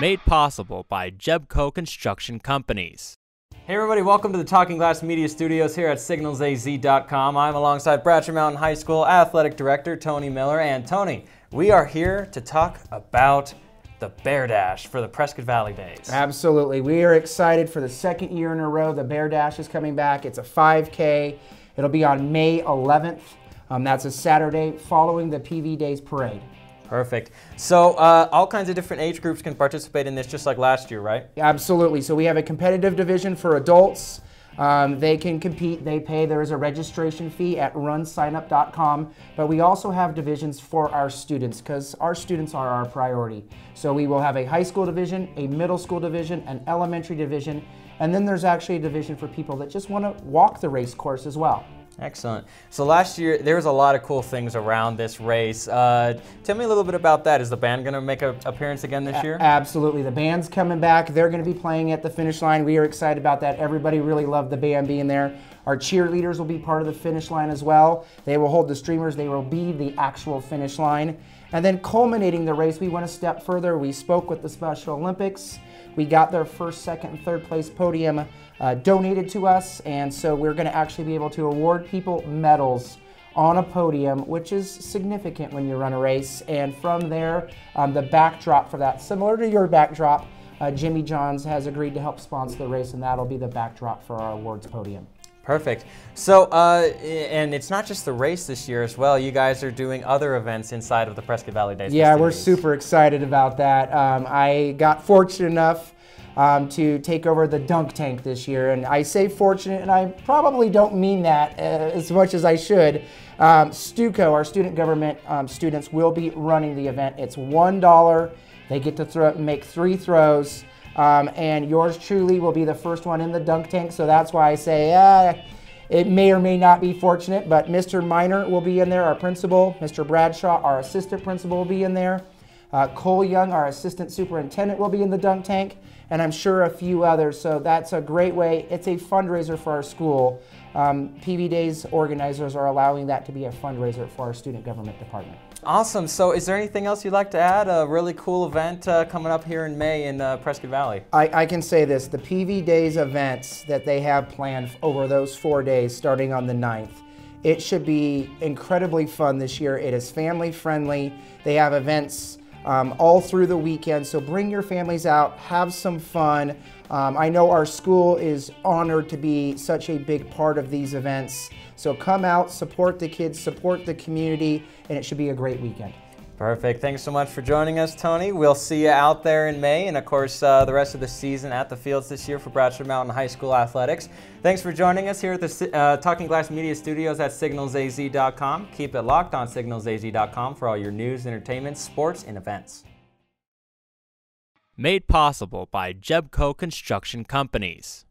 Made possible by Jebco Construction Companies. Hey everybody, welcome to the Talking Glass Media Studios here at signalsaz.com. I'm alongside Bradshaw Mountain High School Athletic Director Tony Miller. And Tony, we are here to talk about the Bear Dash for the Prescott Valley Days. Absolutely. We are excited for the second year in a row. The Bear Dash is coming back. It's a 5K. It'll be on May 11th. Um, that's a Saturday following the PV Days Parade. Perfect. So uh, all kinds of different age groups can participate in this just like last year, right? Absolutely. So we have a competitive division for adults. Um, they can compete, they pay. There is a registration fee at runsignup.com. But we also have divisions for our students because our students are our priority. So we will have a high school division, a middle school division, an elementary division, and then there's actually a division for people that just want to walk the race course as well. Excellent. So last year there was a lot of cool things around this race. Uh, tell me a little bit about that. Is the band going to make an appearance again this year? A absolutely. The band's coming back. They're going to be playing at the finish line. We are excited about that. Everybody really loved the band being there. Our cheerleaders will be part of the finish line as well. They will hold the streamers. They will be the actual finish line. And then culminating the race, we went a step further. We spoke with the Special Olympics. We got their first, second, and third place podium uh, donated to us, and so we're going to actually be able to award people medals on a podium, which is significant when you run a race. And from there, um, the backdrop for that, similar to your backdrop, uh, Jimmy Johns has agreed to help sponsor the race, and that'll be the backdrop for our awards podium. Perfect. So, uh, and it's not just the race this year as well. You guys are doing other events inside of the Prescott Valley Days. Yeah, we're super excited about that. Um, I got fortunate enough um, to take over the dunk tank this year. And I say fortunate, and I probably don't mean that uh, as much as I should. Um, Stuco, our student government um, students, will be running the event. It's $1. They get to throw, make three throws. Um, and yours truly will be the first one in the dunk tank. So that's why I say, uh, it may or may not be fortunate, but Mr. Miner will be in there, our principal. Mr. Bradshaw, our assistant principal, will be in there. Uh, Cole Young, our assistant superintendent, will be in the dunk tank and I'm sure a few others. So that's a great way. It's a fundraiser for our school. Um, PV Days organizers are allowing that to be a fundraiser for our student government department. Awesome. So, is there anything else you'd like to add? A really cool event uh, coming up here in May in uh, Prescott Valley. I, I, can say this the PV Days events that they have planned over those four days starting on the 9th. It should be incredibly fun this year. It is family friendly. They have events um, all through the weekend. So bring your families out, have some fun. Um, I know our school is honored to be such a big part of these events. So come out, support the kids, support the community, and it should be a great weekend. Perfect. Thanks so much for joining us, Tony. We'll see you out there in May and, of course, uh, the rest of the season at the fields this year for Bradshaw Mountain High School Athletics. Thanks for joining us here at the uh, Talking Glass Media Studios at signalsaz.com. Keep it locked on signalsaz.com for all your news, entertainment, sports, and events. Made possible by Jebco Construction Companies.